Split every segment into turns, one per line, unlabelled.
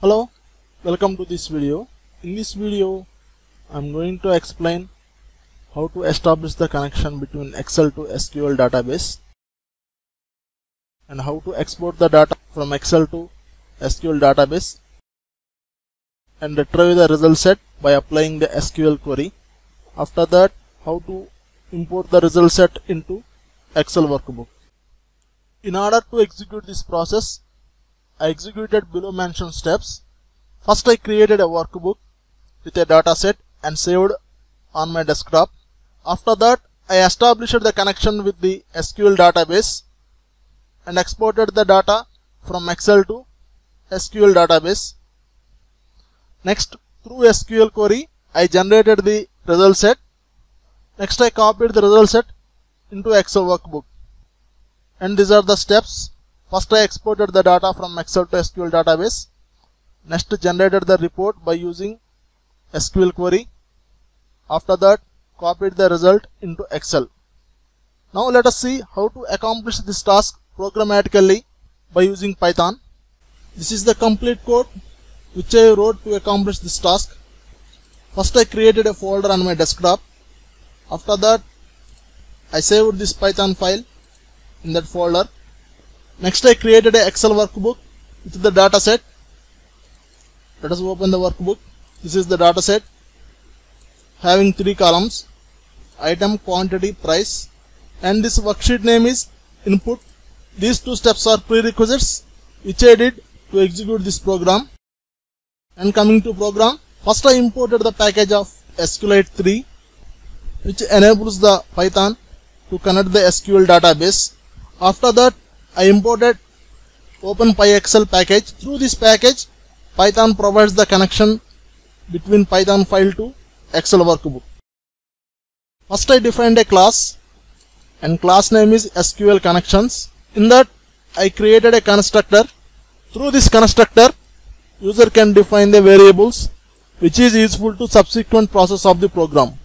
Hello, welcome to this video. In this video, I'm going to explain how to establish the connection between Excel to SQL database and how to export the data from Excel to SQL database and retrieve the result set by applying the SQL query. After that, how to import the result set into Excel workbook. In order to execute this process, I executed below mentioned steps. First I created a workbook with a dataset and saved on my desktop. After that I established the connection with the SQL database and exported the data from Excel to SQL database. Next through SQL query I generated the result set. Next I copied the result set into Excel workbook. And these are the steps First I exported the data from Excel to SQL database. Next generated the report by using SQL query. After that copied the result into Excel. Now let us see how to accomplish this task programmatically by using Python. This is the complete code which I wrote to accomplish this task. First I created a folder on my desktop. After that I saved this Python file in that folder Next I created an Excel workbook with the data set. Let us open the workbook. This is the data set having three columns item, quantity, price and this worksheet name is input. These two steps are prerequisites which I did to execute this program. And coming to program, first I imported the package of SQLite 3 which enables the Python to connect the SQL database. After that I imported OpenPyXL package. Through this package, Python provides the connection between Python file to Excel workbook. First I defined a class and class name is SQL connections. In that I created a constructor. Through this constructor, user can define the variables which is useful to subsequent process of the program.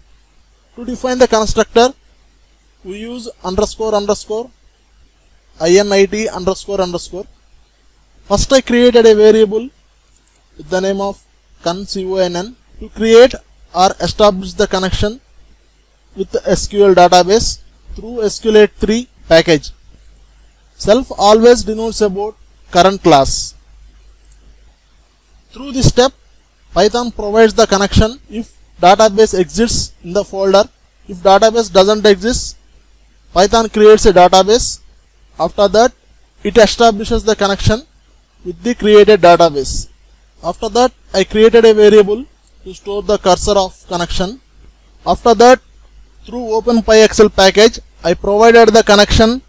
To define the constructor, we use underscore underscore init underscore underscore. First I created a variable with the name of con to create or establish the connection with the SQL database through SQLite 3 package. Self always denotes about current class. Through this step, Python provides the connection if database exists in the folder. If database doesn't exist, Python creates a database after that, it establishes the connection with the created database. After that, I created a variable to store the cursor of connection. After that, through OpenPyXL package, I provided the connection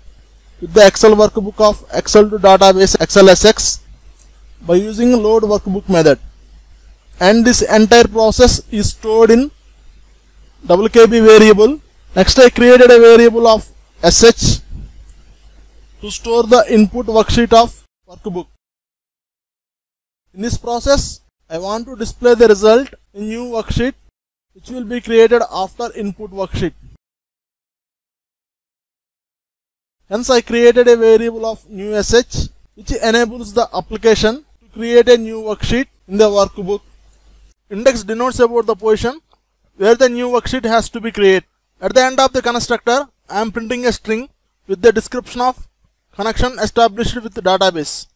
with the Excel workbook of Excel to database XLSX by using load workbook method. And this entire process is stored in WKB variable. Next I created a variable of sh to store the input worksheet of workbook. In this process, I want to display the result in new worksheet which will be created after input worksheet. Hence I created a variable of new sh which enables the application to create a new worksheet in the workbook. Index denotes about the position where the new worksheet has to be created. At the end of the constructor, I am printing a string with the description of connection established with database.